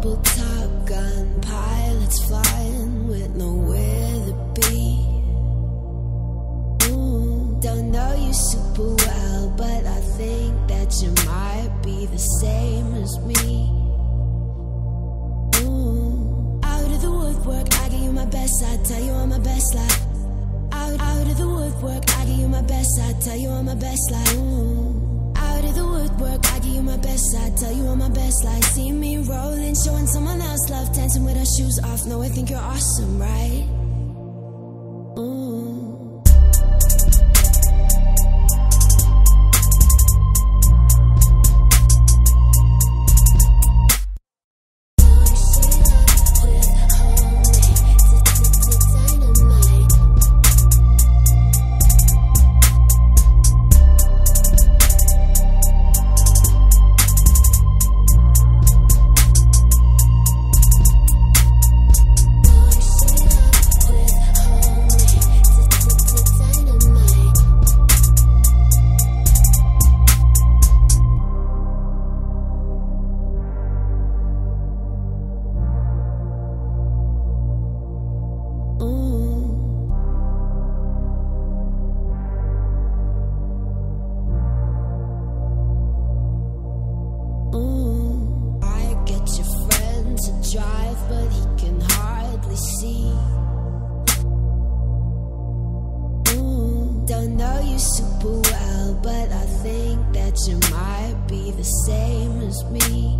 couple Top Gun pilots flying with nowhere to be. Ooh, don't know you super well, but I think that you might be the same as me. Ooh, out of the woodwork, I give you my best. I tell you I'm my best life. Out, out of the woodwork, I give you my best. I tell you I'm my best life. Out woodwork, I give you my best. I tell you I'm my best life. See me rolling, showing someone else love, dancing with our shoes off. No, I think you're awesome, right? Ooh. hardly see. Mm, don't know you super well, but I think that you might be the same as me.